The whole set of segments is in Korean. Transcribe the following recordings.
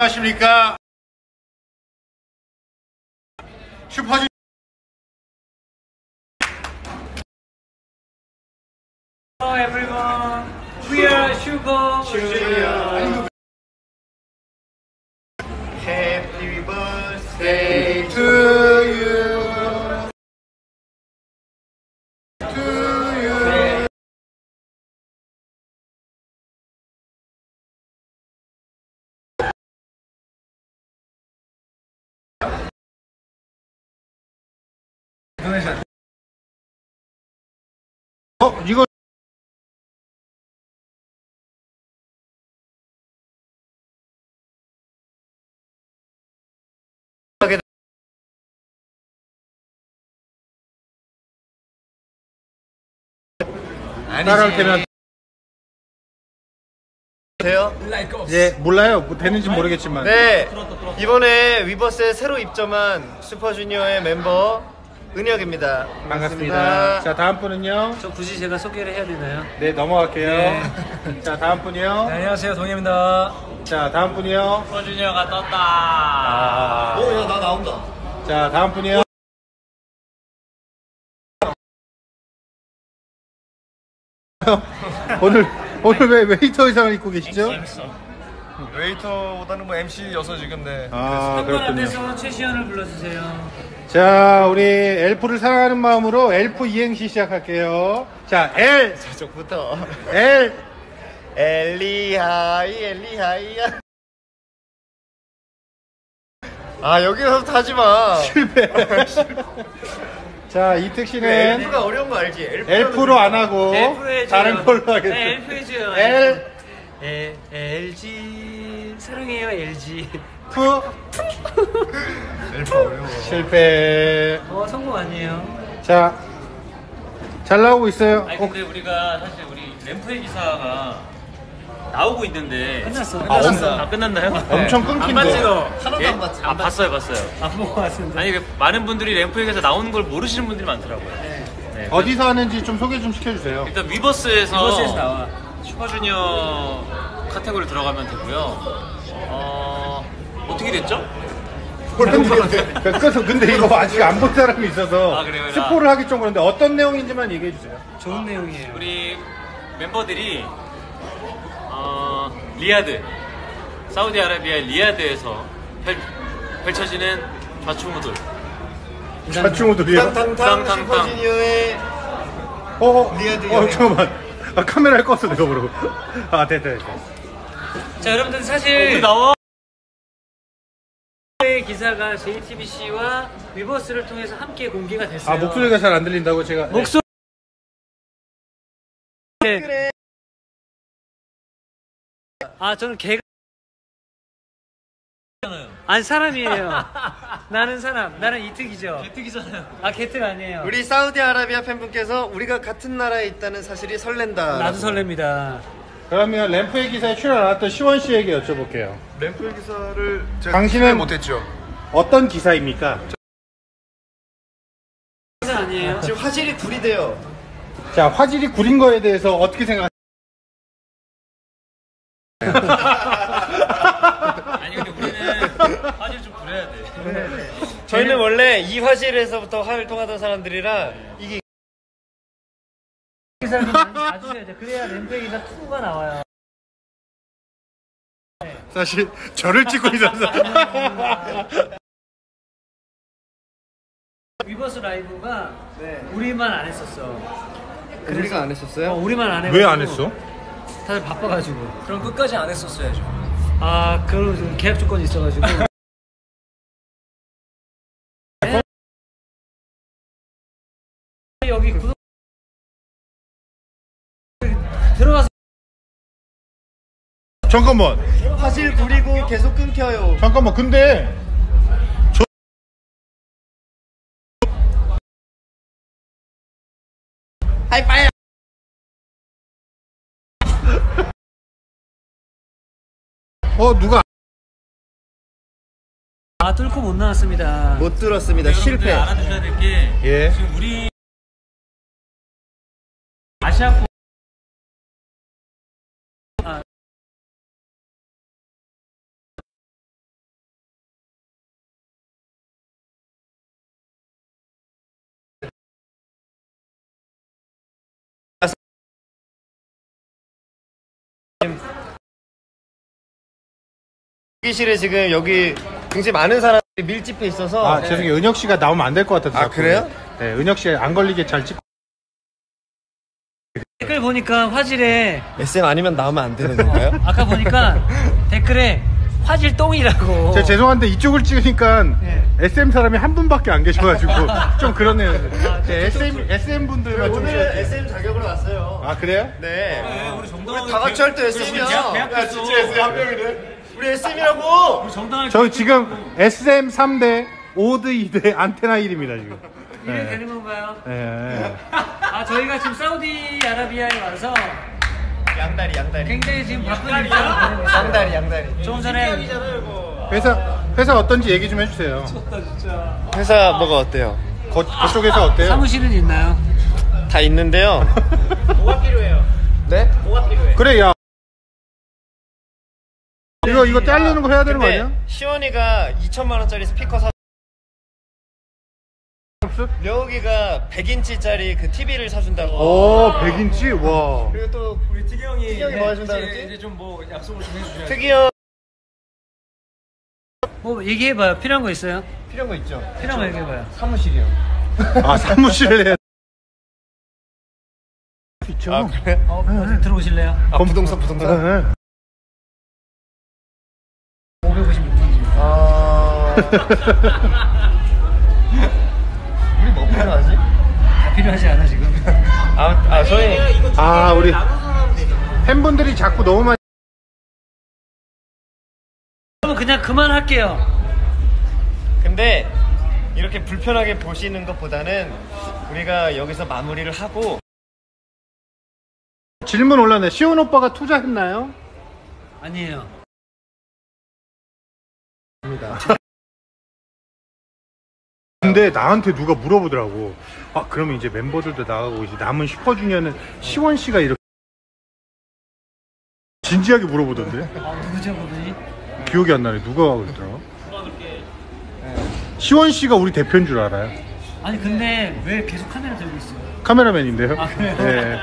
안녕하십니까 슈퍼주 Hello everyone, we are Sugar. Happy birthday to 어 이거 따라올 때면 돼요? 예 몰라요. 뭐 되는지 모르겠지만. 네. 이번에 위버스에 새로 입점한 슈퍼주니어의 멤버 은혁입니다. 반갑습니다. 자 다음 분은요? 저 굳이 제가 소개를 해야 되나요? 네 넘어갈게요. 자 다음 분이요? 네, 안녕하세요, 동현입니다. 자 다음 분이요? 슈퍼주니어가 떴다. 아, 어, 야나 나온다. 자 다음 분이요? 오늘 오늘 왜 웨이터 의상을 입고 계시죠? 웨이터보다는 뭐 MC여서 지금 네 아 그렇군요. 앞에서 최시현을 불러주세요. 자 우리 엘프를 사랑하는 마음으로 엘프 이행시 시작할게요. 자 L 저쪽부터 L 엘리하이 엘리하이야 아 여기서부터 하지마 실패. 자 이특 씨는 엘프가 어려운 거 알지? 엘프로 안 하고 엘프 해줘요. 다른 걸로 네, 하겠습니다. 엘프 해줘요. L 에, LG 사랑해요 LG. 어려워 실패. 어 성공 아니에요? 자 잘 나오고 있어요. 아니 어, 근데 우리가 사실 우리 램프의 기사가 나오고 있는데 끝났어. 아, 끝났어. 아 끝났나요? 엄청 안 끊긴데. 봤지 너? 하나도 안 봤지. 아 봤어요 봤어요 안 보고 왔습니다. 아니 그 많은 분들이 램프의 기사 나오는 걸 모르시는 분들이 많더라고요 네. 네. 어디서 하는지 좀 소개 좀 시켜주세요. 일단 위버스에서, 위버스에서 나와. 슈퍼주니어 카테고리 들어가면 되고요 어... 어떻게 됐죠? 근데, 그래서 근데 이거 아직 안 본 사람이 있어서 아, 그래요? 스포를 하기 좀 그런데 어떤 내용인지만 얘기해 주세요. 좋은 내용이에요. 우리 멤버들이 어, 리야드 사우디아라비아 리야드에서 펼, 펼쳐지는 좌충우돌 좌충우돌이요? 탕탕탕 탕탕탕. 슈퍼주니어의 어, 어, 리아드 어, 여행. 잠깐만. 아, 카메라에 껐어, 내가 모르고. 아, 됐다, 됐다. 자 여러분들 사실 나와 의 기사가 JTBC와 위버스를 통해서 함께 공개가 됐어요. 아, 목소리가 잘 안 들린다고 제가. 네. 목소리 그래. 아 저는 개가 아니 사람이에요. 나는 사람. 나는 이특이죠. 개특이잖아요 아 개특 아니에요. 우리 사우디아라비아 팬분께서 우리가 같은 나라에 있다는 사실이 설렌다 나도 설렙니다. 그러면 램프의 기사에 출연 안 왔던 시원 씨에게 여쭤볼게요. 램프 기사를 제가 당신은 못했죠. 어떤 기사입니까? 기사 아니에요. 지금 화질이 불이 돼요 자, 화질이 구린 거에 대해서 어떻게 생각하세요? 아니 근데 우리는 화질 좀 그래야 돼 저희는 원래 이 화질에서부터 활동하던 사람들이라 이게 기사를 좀 많이 봐주셔야 돼. 그래야 램프의 기사 2가 나와요. 사실, 저를 찍고 있어서. 위버스 라이브가 우리만 안 했었어. 우리가 안 어, 했었어요? 우리만 안 해. 왜안 했어? 다들 바빠가지고. 그럼 끝까지 안 했었어야죠 아, 그런 좀 계약 조건이 있어가지고. 들어가서 잠깐만. 화질 구리고 계속 끊겨요 잠깐만, 근데. 저... 아이 빨리 어, 누가. 아 뚫고 못 나왔습니다. 못 들었습니다 실패 알아두셔야 될게 예. 지금 우리 아시아 기실에 지금 여기 굉장히 많은 사람들이 밀집해 있어서 아 죄송해요 은혁 씨가 나오면 안 될 것 같아서 아, 자꾸. 그래요? 네 은혁 씨 안 걸리게 잘 찍고 댓글 보니까 화질에 SM 아니면 나오면 안 되는 건가요? 아까 보니까 댓글에 화질 똥이라고. 제가 죄송한데 이쪽을 찍으니까 예. SM 사람이 한 분밖에 안 계셔가지고 좀 그러네요 아, 네, SM, SM 분들만 좀 오늘 쉬어주세요. SM 자격으로 왔어요. 아 그래요? 네. 우리 정당하게 다 같이 할 때 SM이야. 야. 진짜 SM 한 명이네. 우리 SM이라고. 정당하게 저 지금 SM 3대 오드 2대 안테나 1입니다 지금 이래 되는 건가요? 네. 아 저희가 지금 사우디 아라비아에 와서 양다리, 양다리. 굉장히 지금 바쁜 일정을 보내고 있어요. 양다리, 양다리. 조금 전에 회사 회사 어떤지 얘기 좀 해주세요 회사 뭐가 어때요? 거, 그쪽에서 어때요? 사무실은 있나요? 다 있는데요. 뭐가 필요해요? 네? 뭐가 필요해? 그래 야 이거 이거 자르는 거 해야 되는 거 아니야? 시원이가 2천만 원짜리 스피커 사. 려욱이가 100인치짜리 그 TV를 사준다고. 오 100인치? 와 그리고 또 우리 특이 형이 특이 형이 뭐 해준다 그랬지? 이제 좀 뭐 약속을 좀 해주셔야 특이 형 뭐 얘기해봐요. 필요한 거 있어요? 필요한 거 있죠? 필요한 거 얘기해봐요. 사무실이요. 아 사무실을 해야 있죠 아 그래? 어, 어디 들어오실래요? 아 부동산 부동산. 네. 우리 뭐 필요하지? 다 필요하지 않아 지금? 아, 아 저희 아 우리 팬분들이 자꾸 너무 많이 그러면 그냥 그만할게요. 근데 이렇게 불편하게 보시는 것보다는 우리가 여기서 마무리를 하고 질문 올라네 시온 오빠가 투자했나요? 아니에요. 근데 나한테 누가 물어보더라고 아 그러면 이제 멤버들도 나가고 이제 남은 슈퍼주니어는 시원 씨가 이렇게 진지하게 물어보던데 아, 누구죠 그분이? 기억이 안 나네 누가 그랬더라 시원 씨가 우리 대표인 줄 알아요 아니 근데 왜 계속 카메라 들고 있어요? 카메라맨인데요 아, 그래요? 네.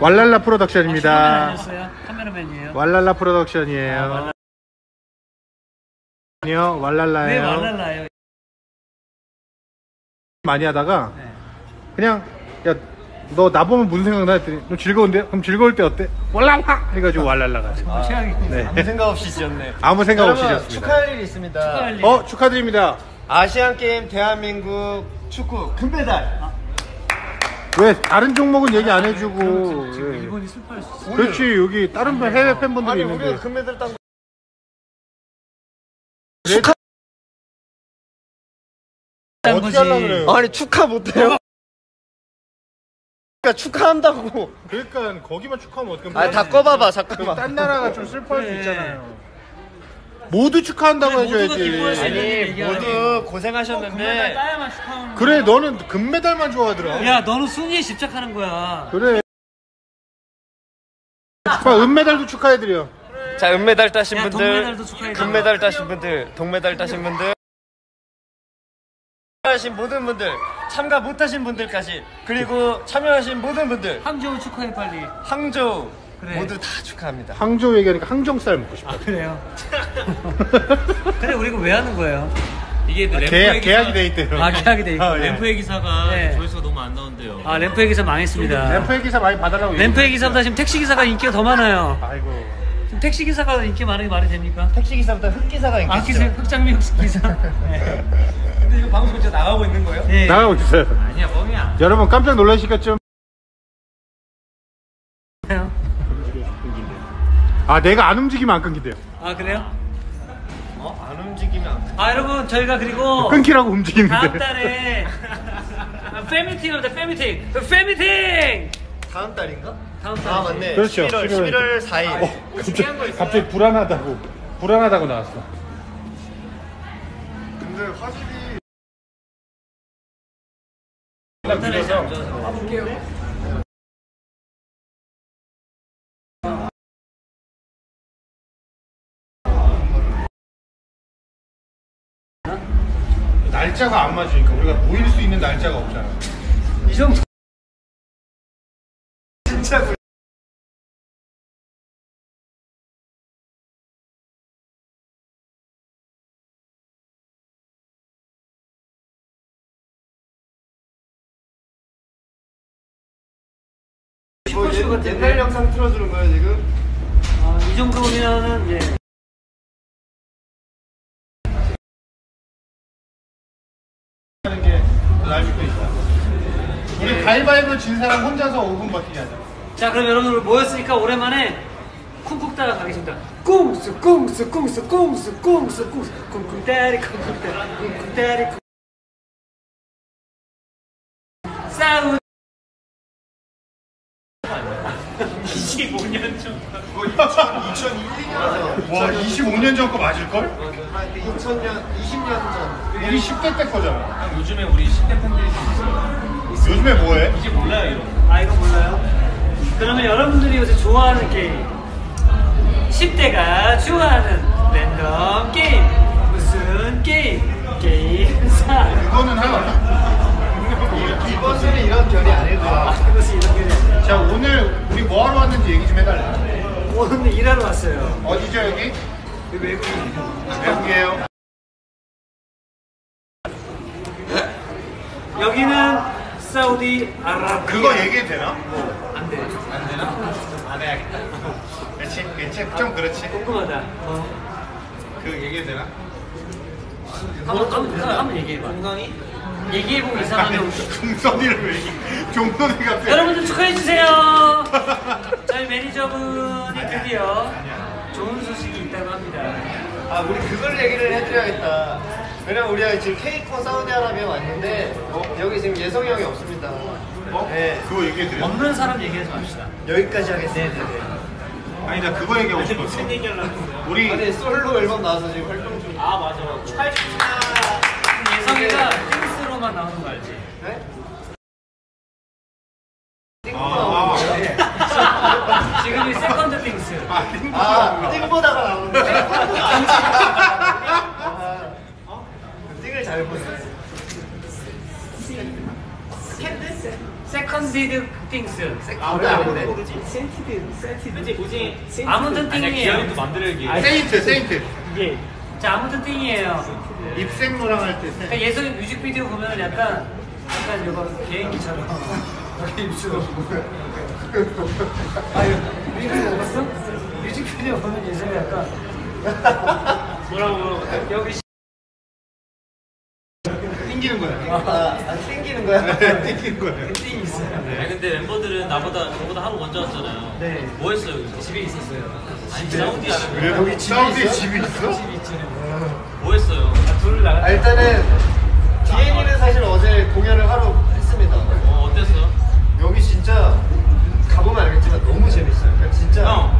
왈랄라 아, 프로덕션입니다 카메라 아니었어요? 카메라맨이에요. 왈랄라 프로덕션이에요 아, 왈랄라. 아니요 왜 왈랄라예요 말랄라요? 많이 하다가 네. 그냥 야 너 나보면 무슨 생각 나 했더니 너 즐거운데? 그럼 즐거울 때 어때? 왈랄라 해가지고 왈랄라가 돼. 아. 네. 아무 생각 없이 지었네. 아무 생각 없이 여러분, 지었습니다. 축하할 일이 있습니다. 축하할 일. 어 축하드립니다 아시안 게임 대한민국 축구 금메달. 왜 다른 종목은 얘기 안 해주고 지금 예. 일본이 슬퍼할 수 있어. 그렇지 여기 다른 분 해외 팬분들이 아니 있는데 우리가 금메달 딴 딴 어떻게 거지. 하려고 그래요? 아니 축하 못해요. 그러니까 축하한다고. 그러니까 거기만 축하하면 어떡해 아다 꺼봐봐 잠깐만. 딴 나라가 좀 슬퍼할 수. 있잖아요 모두 축하한다고 해줘야지 아니. 모두 고생하셨는데 축하하는 그래 거야. 너는 금메달만 좋아하더라 야 너는 순위에 집착하는 거야. 그래 축하 은메달도 축하해드려 자 은메달 따신 야, 분들, 동메달도 축하해. 금메달 따신 분들, 동메달 따신 분들, 참여하신 모든 분들, 참가 못하신 분들까지 그리고 참여하신 모든 분들 항저우 축하해 빨리. 항저우 그래. 모두 다 축하합니다. 항저우 얘기하니까 항정살 먹고 싶다 아 그래요? 그래 우리 이거 왜 하는 거예요? 이게 그 램프의 계약, 기사, 계약이 돼 있대요 아 계약이 돼 있고. 아, 예. 램프의 기사가 네. 조회수가 너무 안 나온대요. 아 램프의 기사 망했습니다. 램프의 기사 많이 봐달라고 램프의 기사보다 지금 택시 기사가 인기가 더 많아요. 아이고 지금 택시 기사가 인기 많은 게 말이 됩니까? 택시 기사보다 흑 기사가 아 인기죠. 기사 흑장미 기사. 네. 근데 이거 방송 진짜 나가고 있는 거예요? 예. 나가고 있어요 아니야 뻥이야. 여러분 깜짝 놀라시겠죠? 아 내가 안 움직이면 안 끊긴대요 아 그래요? 어? 안 움직이면 안 돼. 아 여러분 저희가 그리고 끊기라고 움직이는데 다음 달에 패미팅 합니다 패미팅 패미팅 다음 달인가? 다음 달에 아 맞네. 그렇죠. 11월 11월 11월 4일. 어, 갑자기, 갑자기 불안하다고 불안하다고 나왔어 근데 화질이 좋아서 날짜가 안 맞으니까 우리가 모일 수 있는 날짜가 없잖아. 이 정도 것 같은데. 옛날 영상 틀어주는 거예요 지금? 아, 이 정도면은 예. 하는 게 수도 있다. 우리 가위바위보 진 사람 혼자서 5분 버티기 하자. 자 그럼 여러분들 모였으니까 오랜만에 쿵쿵 따라 가겠습니다. 꿍스 꿍스 꿍스 꿍스 꿍스 꿍스 쿵쿵 따리 쿵쿵 따리 쿵쿵 따리 쿵싸 25년 전. 와, 25년 전 거 맞을걸? 한 2000년, 20년 전. 우리 10대 때 거잖아. 형, 요즘에 우리 10대 팬들이 좀 있어요. 요즘에 뭐해? 이제 몰라요 이런 거. 아 이거 몰라요? 그러면 여러분들이 요새 좋아하는 게임 10대가 좋아하는 랜덤 게임 무슨 게임? 게임사 그거는 하 오늘 일하러 왔어요 어디죠, 여기? 외국인 외국이에요. 여기는 사우디 아라비아 그거 얘기해도 되나? 안 돼. 안 되나? 안 해야겠다. 그렇지, 그렇지. 좀 그렇지. 궁금하다 어. 그 얘기해도 되나? 한번 한번 한번 얘기해봐 건강이? 얘기해보고 이상하면 종선이를 왜 얘기? 종선이가 왜? 여러분들 축하해주세요 저희 매니저분이 드디어 좋은 소식이 있다고 합니다 아 우리 그걸 얘기를 해드려야겠다. 왜냐면 우리가 지금 케이코 사우디아라비아 왔는데 여기 지금 예성이 형이 없습니다. 어? 네 그거 얘기해도 돼요? 없는 사람 얘기하지 맙시다 여기까지 하겠습니다. 아니, 나 그거 얘기하고 싶었어. 우리 아니 솔로 앨범 나와서 지금 활동 중. 아 맞아 축하해줍니다 예성이가 띵스로만 나오는 거 알지? 네? 아, 아, 지금이 세컨드 띵스 아, 띵보다가 나오는데. 아, 띵을 잘 보세요. 세컨디드 띵스 아, 왜 아는데? 아무튼 아니야 띵이에요 기현이 또 맘대로 얘기해. 아. 세인트, 세인트. 예. 자 아무튼 띵이에요 입생로랑 할 때 세인트. 그러니까 예성이 뮤직비디오 보면 약간 약간 이거 비행기처럼 이렇게 입술로 아유 뮤직비디오 봤어? 뮤직비디오 보면 예성이 약간 뭐라고 여기 씨- 땡기는 거야. 아, 아, 땡기는 거야? 땡기는 거야. 띵이 있어요 아니 근데 멤버들은 나보다 저보다 하루 먼저 왔잖아요. 네. 뭐 했어요 여기서? 집에 있었어요 아니 사우디 아라비아. 그래? 사우디에 있어? 집이 있어? 집이 있죠 뭐 했어요? 아, 둘을 나가 아, 일단은 디엔이는 사실 어제 공연을 하러 했습니다. 어 어땠어? 여기 진짜 가보면 알겠지만 너무 재밌어요. 그러니까 진짜 형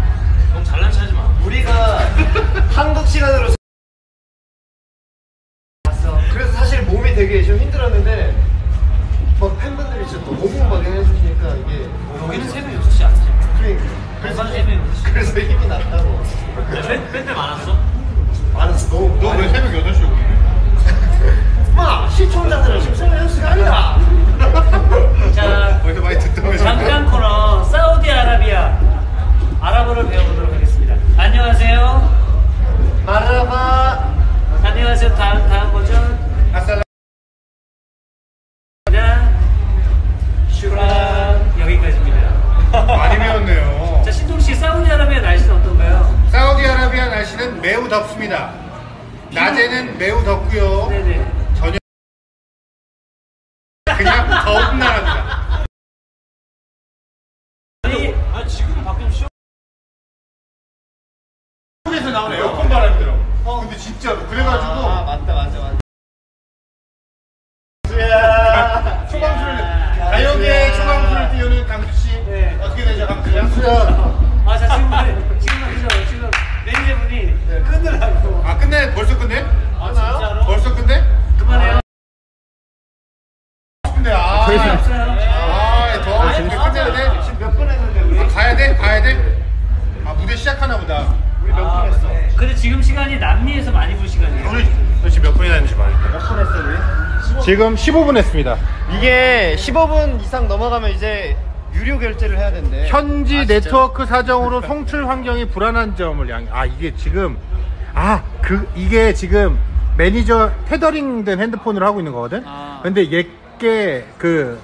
너무 잘난 체하지 마. 우리가 한국 시간으로 되게 좀 힘들었는데 막 팬분들이 진짜 너무 막 해주시니까 이게 여기는 새벽 6시 아침 그러니까. 그래서 새벽 6시. 그래서 힘이 났다고. 팬, 팬들 많았어? 알았어. 너무 너왜 새벽 8시에 오니? 날씨는 매우 덥습니다. 낮에는 매우 덥고요. 네네. 저녁 그냥 더운 나 분이나 했는지 말해. 몇분 했어 우리 지금 15분 했습니다. 이게 15분 이상 넘어가면 이제 유료 결제를 해야 된대 현지 아? 네트워크 사정으로 송출 환경이 불안한 점을 양. 아 이게 지금 아 그 이게 지금 매니저 테더링 된 핸드폰으로 하고 있는 거거든. 아. 근데 이게 그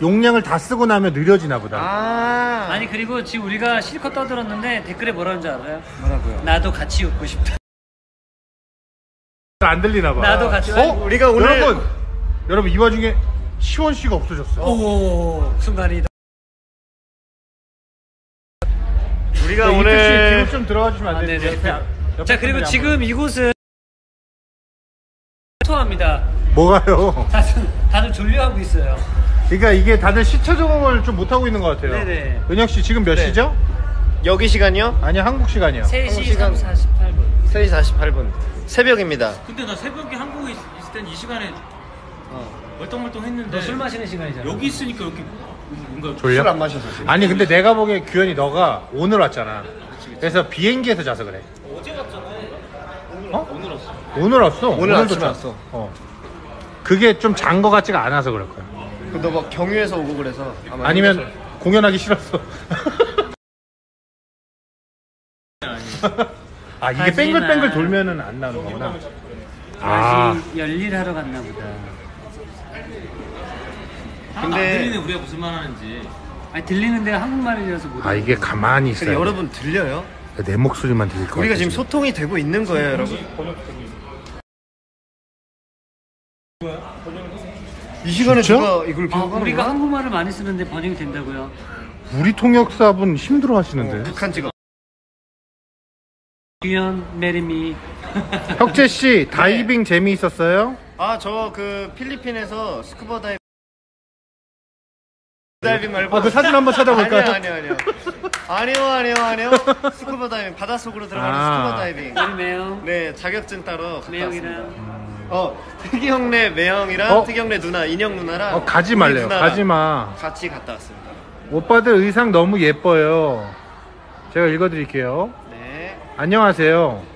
용량을 다 쓰고 나면 느려지나 보다. 아. 아니 그리고 지금 우리가 실컷 떠들었는데 댓글에 뭐라는 줄 알아요? 뭐라고요? 나도 같이 웃고 싶다. 안 들리나 봐. 나도 같이. 어? 우리가 오늘- 여러분, 여러분 이 와중에 시원 씨가 없어졌어. 오 순간이다. 우리가 네, 오늘 뒤로 좀 들어가 주시면 안 아, 돼요? 옆에, 옆에 자 그리고 지금 이곳은 토합니다. 뭐가요? 다들 다들 졸려하고 있어요. 그러니까 이게 다들 시차 적응을 좀 못 하고 있는 것 같아요. 네네. 은혁 씨 지금 몇 네. 시죠? 여기 시간이요? 아니 한국 시간이요. 3시 시간. 48분. 3시 48분. 새벽입니다. 근데 나 새벽에 한국에 있, 있을 땐 이 시간에 멀뚱멀뚱 했는데 너술 마시는 시간이잖아. 여기 있으니까 이렇게 뭔가 졸려? 술 안 마셔서 지금. 아니 근데 내가 보기에 규현이 너가 오늘 왔잖아. 그래서 비행기에서 자서 그래. 어제 왔잖아. 어? 오늘 왔어. 오늘 왔어. 오늘 오늘도 아침에 자- 왔어. 어. 그게 좀 잔 거 같지가 않아서 그럴 거야. 너막 경유해서 오고 그래서 아마 아니면 공연하기 싫었어. 아 이게 하지만- 뱅글뱅글 돌면은 안 나오는 거구나. 아 다시 열일하러 갔나 보다. 하나도 근데- 안 들리네 우리가 무슨 말 하는지. 아니 들리는데 한국말이라서 못. 아 이게 가만히 있어요. 여러분 들려요? 내 목소리만 들릴 거 우리가. 지금 소통이 되고 있는 거예요, 여러분. 이 시간에 진짜? 누가 이걸 아, 기억하는 우리가 거야? 한국말을 많이 쓰는데 번역이 된다고요? 우리 통역사분 힘들어 하시는데. 극한 직업. 규현, marry me. 혁재 씨 다이빙 재미있었어요? 아, 저 그 필리핀에서 스쿠버 다이빙 다이빙 말고 아 그 사진 한번 찾아볼까요? 아니요, 아니요, 아니요. 아니요, 아니요, 아니요. 스쿠버 다이빙 바닷속으로 들어가는 아. 스쿠버 다이빙. 우리 매형. 네, 자격증 따러 갔다 왔습니다. 매형이랑. 어, 특이 형네 매형이랑 어? 특이 형네 누나, 인형 누나랑 어 가지 우리 말래요. 누나랑 가지 마. 같이 갔다 왔습니다. 오빠들 의상 너무 예뻐요. 제가 읽어드릴게요. 네. 안녕하세요.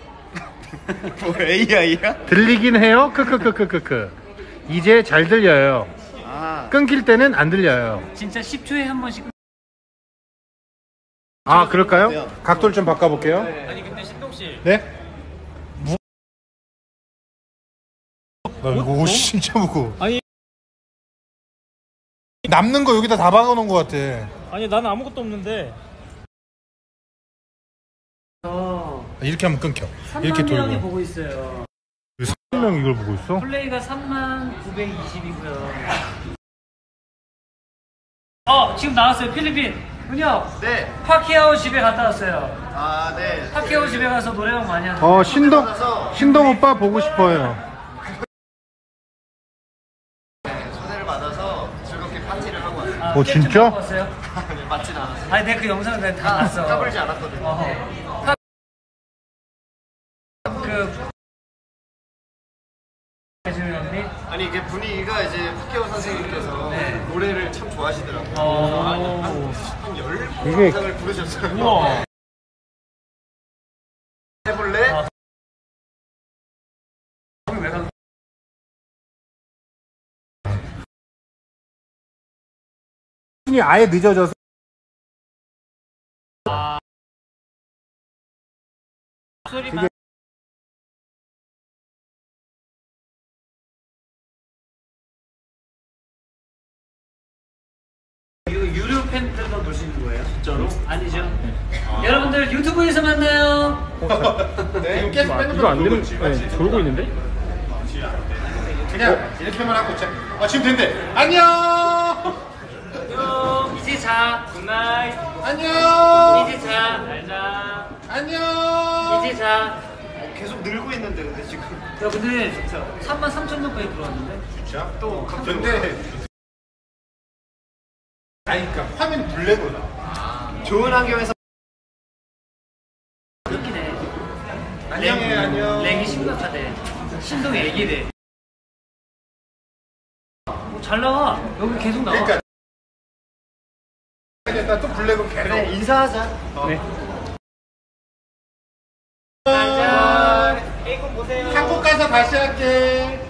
뭐 AI야? 들리긴 해요. 크크크크크크. 이제 잘 들려요. 아, 끊길 때는 안 들려요. 진짜 10초에 한 번씩. 아 그럴까요? 각도를 좀 바꿔볼게요. 아니 근데 신동 씨 네? 나 이거 옷이 진짜 무거워. 아니. 남는 거 여기다 다 박아놓은 것 같아. 아니 나는 아무것도 없는데 이렇게 하면 끊겨. 3만 이렇게 명이 돌고. 보고 있어요. 3명 이걸 보고 있어? 플레이가 3만 920이고요. 어, 지금 나왔어요. 필리핀. 은혁, 네. 파키아오 집에 갔다 왔어요. 아, 네. 파키아오 집에 가서 노래방 많이 하는데. 어 신동 신동 오빠 보고 싶어요. 초대를 받아서 즐겁게 파티를 하고 왔어요. 아, 어, 진짜? 갖고 왔어요? 네, 맞진 않았어요. 아니, 내가 그 영상을 내가 다 봤어. 까불지 않았거든요. 어허. 파- 그 해주는 언니? 아니 이게 분위기가 이제 푸케오 선생님께서 네. 노래를 참 좋아하시더라고요. 어. 한열 이게- 부르셨어요. 해볼래? 어. 왜 가- 이 아예 늦어져서 소리만. 여러분들 유튜브에서 만나요. 네. 계속 이거 안 되는 네, 돌고 있는데 그냥 이렇게만 하고 있자. 아 지금 된대. 안녕. 안녕. 이제 자. Good night. 안녕. 이제 자. 잘자. 안녕. 이제 자. 계속 늘고 있는데 근데 지금 야 근데 3만 3천 명까지 들어왔는데? 진짜? 또 근데 아니 그러니까 화면 블랙으로 좋은 환경에서 웃기네. 안녕해 안녕. 렉이 심각하대. 신동이 애기래. 어, 잘 나와. 여기 계속 나와. 그러니까 됐다 또 블랙으로 계속. 그래 인사하자. 한국 가서 다시 할게.